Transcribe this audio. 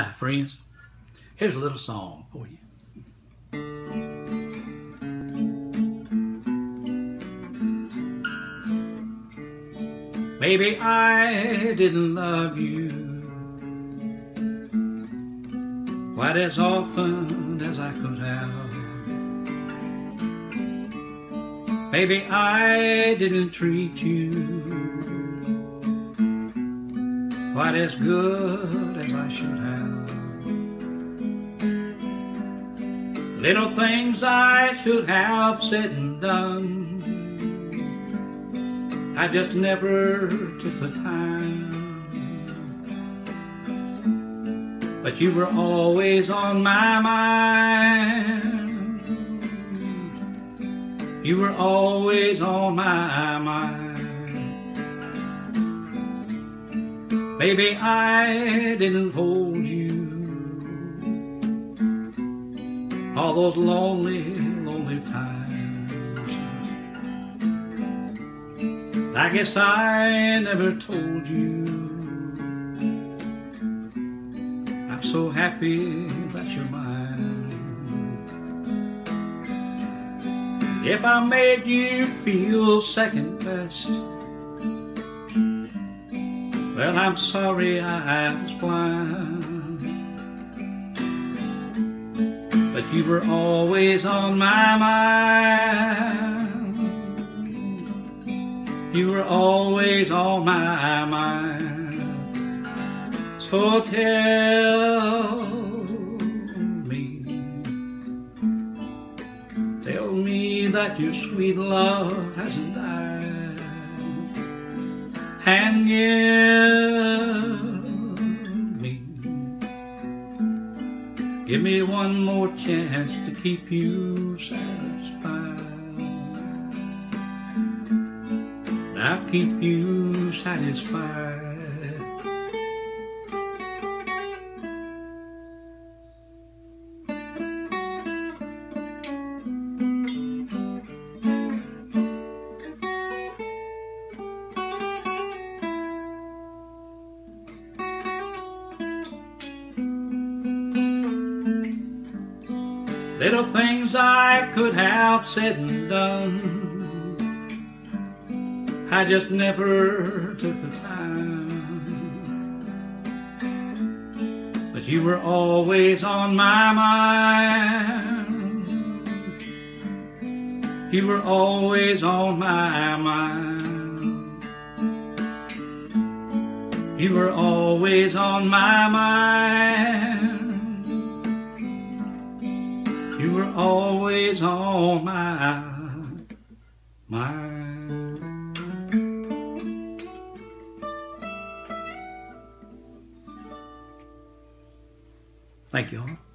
Hi, friends. Here's a little song for you. Maybe I didn't love you quite as often as I could have. Maybe I didn't treat you quite as good as I should have. Little things I should have said and done. I just never took the time. But you were always on my mind. You were always on my mind. Maybe I didn't hold you. All those lonely, lonely times. I guess I never told you. I'm so happy that you're mine. If I made you feel second best Well, I'm sorry I was blind But you were always on my mind you were always on my mind. So tell me, tell me that your sweet love hasn't died. And give me, give me one more chance to keep you satisfied. I'll keep you satisfied. Little things I could have said and done I just never took the time. But you were always on my mind. You were always on my mind. You were always on my mind. Always on my mind. Thank you all.